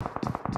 Thank you